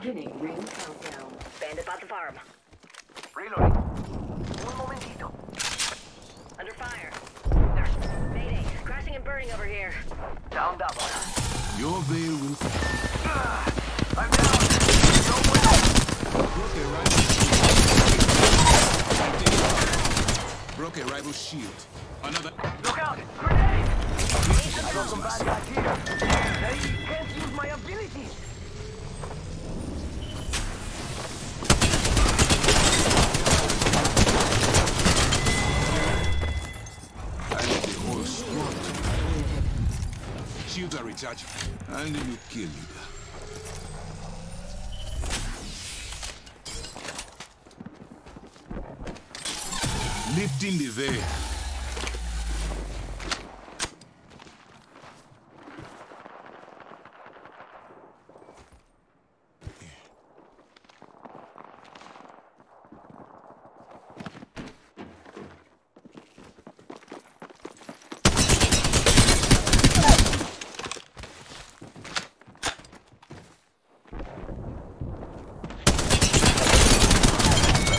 Beginning ring countdown. Bandit bought the farm. Reloading. Un momentito. Under fire. There's Mayday. Crashing and burning over here. Down double. Your veil will fall. Ah, I'm down. No way. Broke a rival shield. Broke a rival shield. Another. Look out! Grenade! I got some bad guys here. They can't use my abilities. Shields are recharged. And you kill leader. Lifting the veil.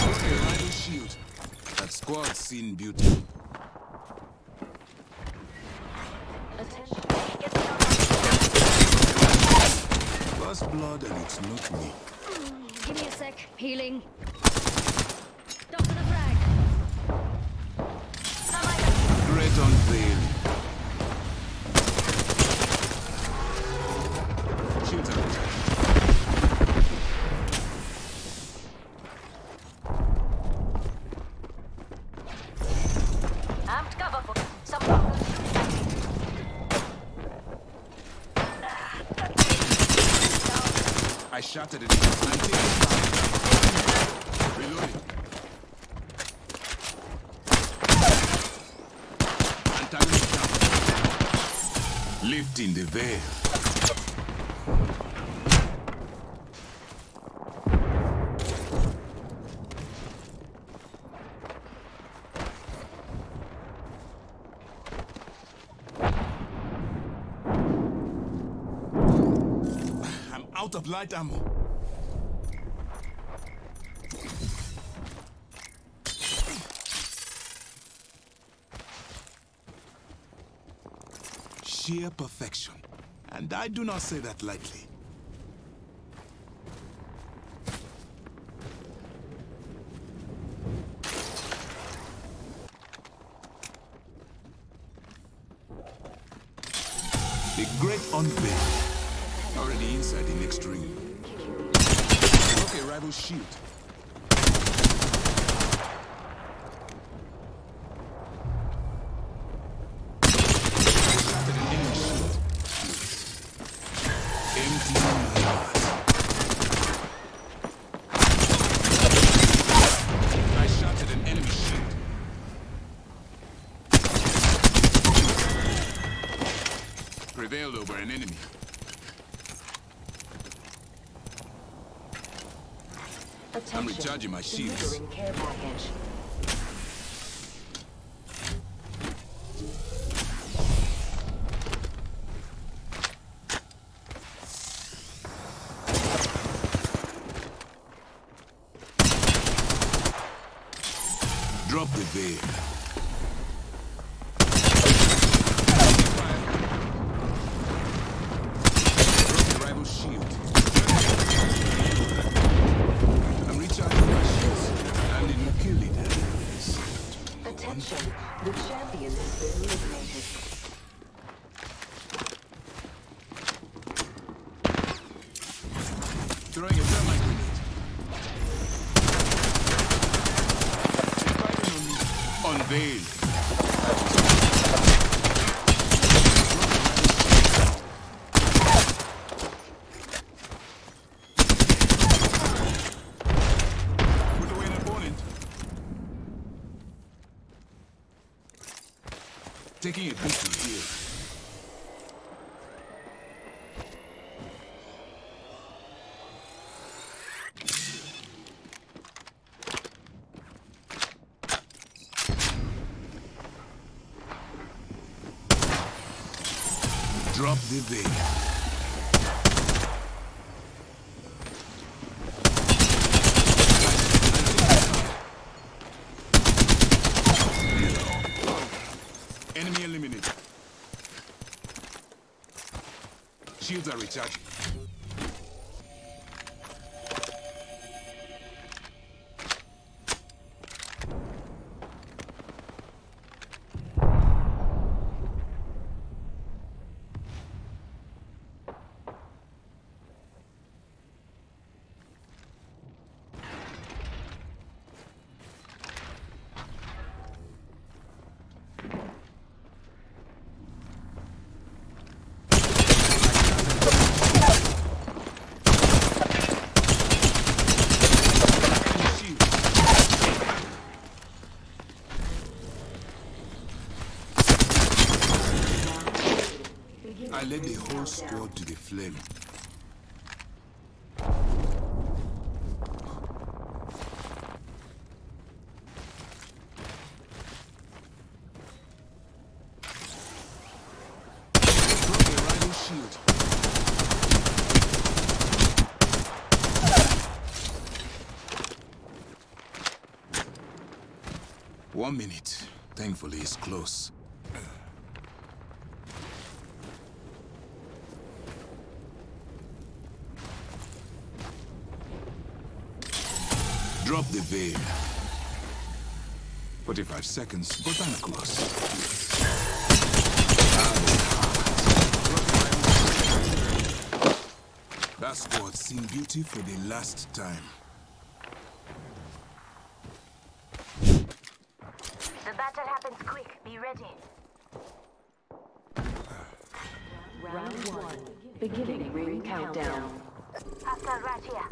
Okay, rival shield. Squad seen beauty. Attention. Get the gun. First blood and it's not me. Give me a sec. Healing. Doctor the frag. Great unveil. At it. Reloading. Antagonist. Lifting the veil. I'm out of light ammo. Sheer perfection. And I do not say that lightly. Shield. Shot at an enemy shield. Empty my heart. I shot at an enemy shield. Prevailed over an enemy. Attention. Recharging my shields. Drop the veil. They're fighting on me. Unveil. Put away an opponent. Taking a beating here. Drop the veil. Eliminated. Shields are recharging. Squad to the flame. One minute. Thankfully, it's close. Drop the veil. 45 seconds, botanicals. That squad seen beauty for the last time. The battle happens quick. Be ready. Round one. Beginning ring countdown. Hostile right here.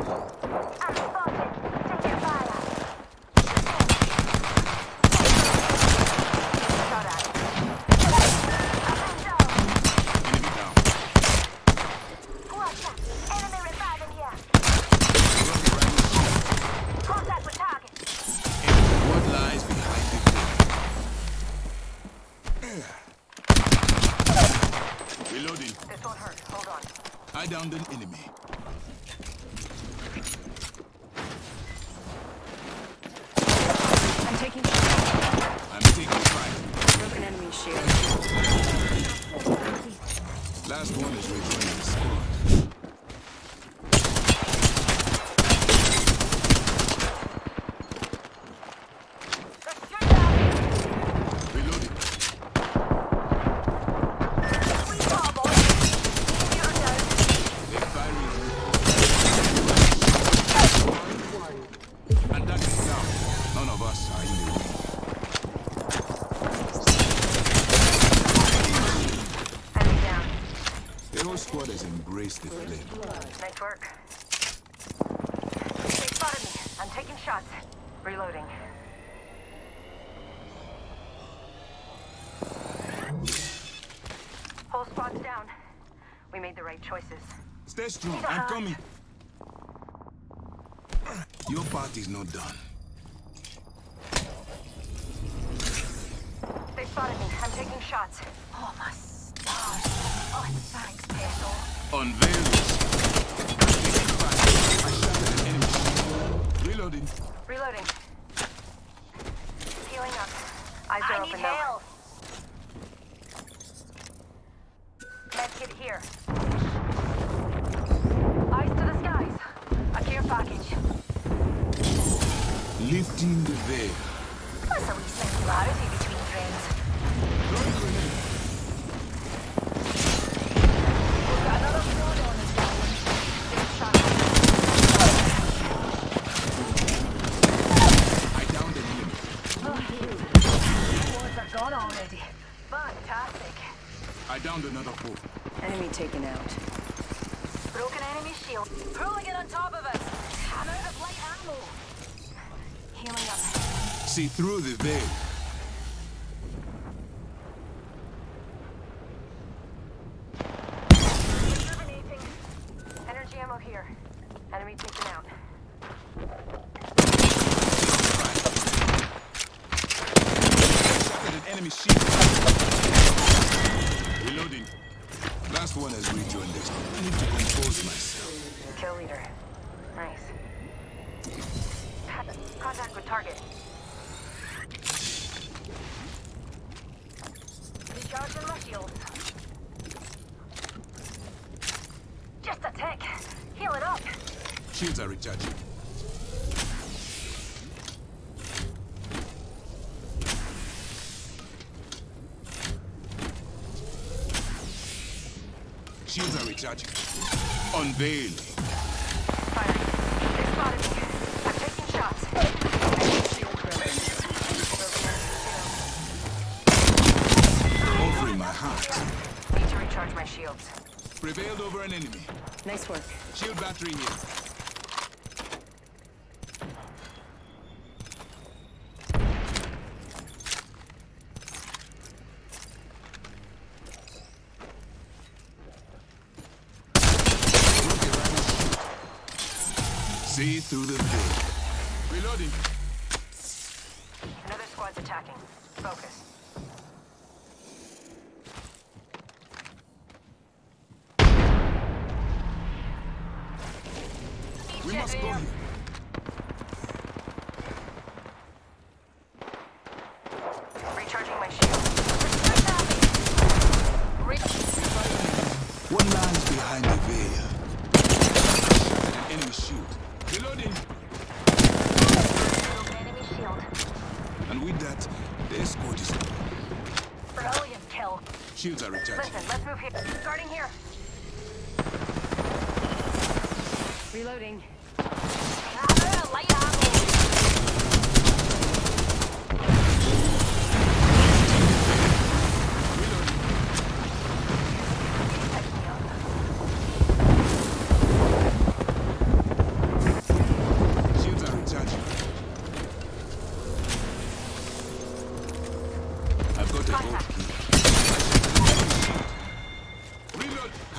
I'm spotted. Taking fire. Shot at. I'm down. Enemy down. Watch out. Enemy reviving here. Broke a rival shield. Contact with target. What lies behind the veil? Reloading. This won't hurt. Hold on. I downed an enemy. I'm taking I'm taking fire. broken enemy shield. Last one is rejoining the squad. Let's shoot down. Reloading. Sweet ball, boys. You're down. They're firing. And that is down. None of us are in the ring. Enemy down. The whole squad has embraced the flame. Nice work. They spotted me. I'm taking shots. Reloading. Whole squad's down. We made the right choices. Stay strong. I'm coming. Your part is not done. They spotted me. I'm taking shots. Oh, my stars. Oh, thanks, Peso. Unveil this. I shot an enemy. Reloading. Reloading. Healing up. Eyes are open though. Medkit here. Lifting the veil. What's a wee similarity between friends? Another squad on this one. Take a shot. I downed an enemy. Squads are gone already. Fantastic. I downed another foe. Enemy taken out. Broken enemy shield. Pulling it on top of us. I'm out of light ammo. Healing up. See through the veil. Energy ammo here. Enemy taken out. Shot at an enemy shield. Reloading. Last one has rejoined us. I need to compose myself. Kill leader. Nice. Contact with target. Recharging my shields. Just a tick. Heal it up. Shields are recharging. Shields are recharging. Unveiling. Over an enemy. Nice work. Shield battery here. See through the veil. Reloading. We must go here. Recharging my shield. One lies behind the veil. An enemy shield. Reloading. enemy shield. And with that, the escort is Brilliant kill. Shields are recharging. Listen, let's move here. Starting here. Reloading.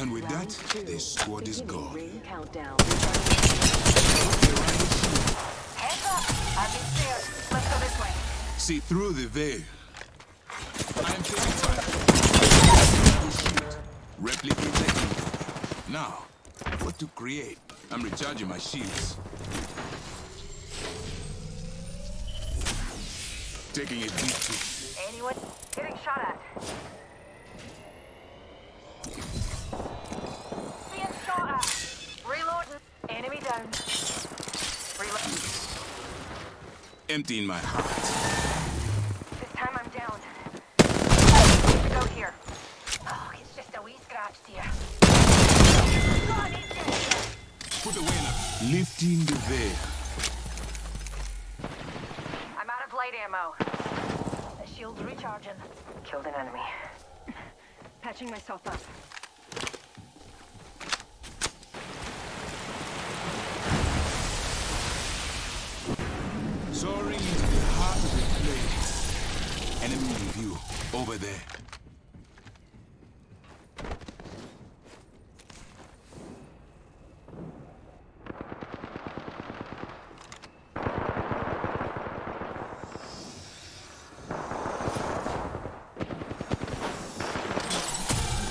And with that, the squad is gone. See through the veil. I am taking fire. Replicate technique. Now, what to create? I'm recharging my shields. Taking a deep. Anyone getting shot at? Being shot at. Reloading. Enemy down. Reload. Emptying my heart. This time I'm down. To go here. Oh, it's just a wee scratch, dear. God. Put away. Lifting the veil. I'm out of light ammo. The shield's recharging. Killed an enemy. Patching myself up. Soaring into the heart of the place. Enemy in view. Over there.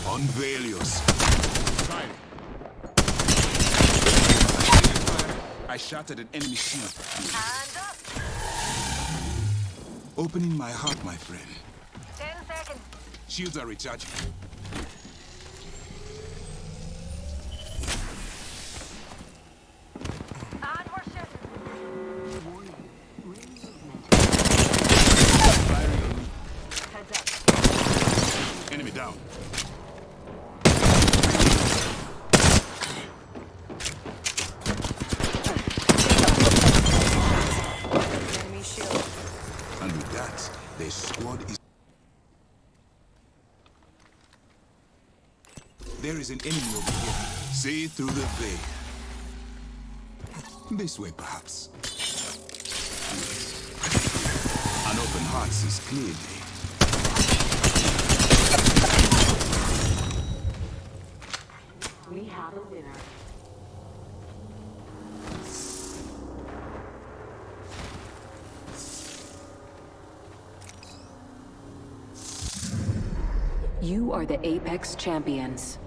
Unveil yourself. I shot at an enemy shield. Opening my heart, my friend. Ten seconds. Shields are recharging. And we're shooting. Heads up. Enemy down. Enemy shield. And with that, the squad is. There is an enemy over here. See through the veil. This way, perhaps. An open heart sees clearly. We have a winner. You are the Apex Champions.